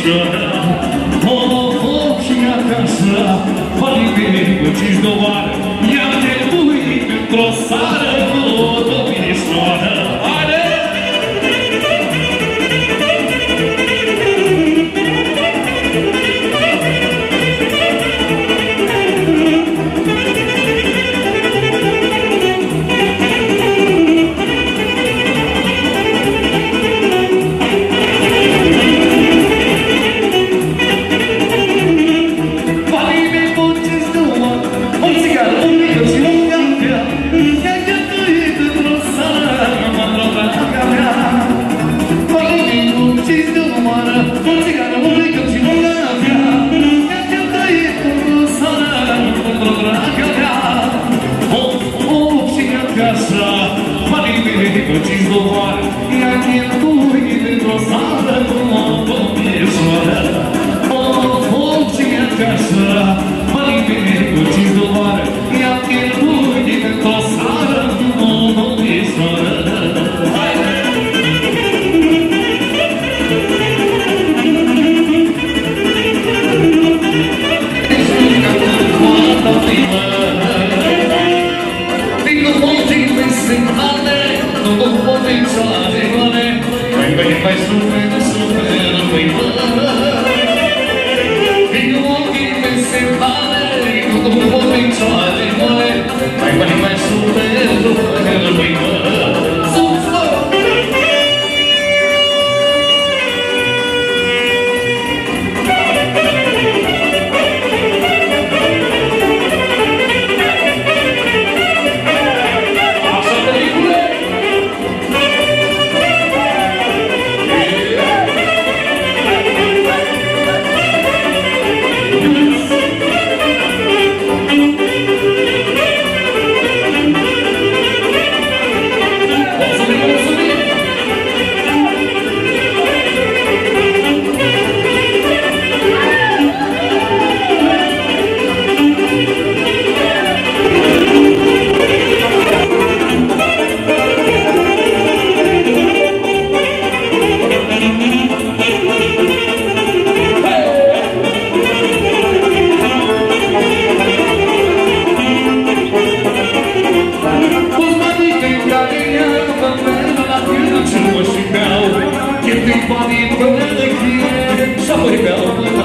вчора, Молодочня краса, Полюбив, чи ж до я не був і краса. Як ніхто ні динозавр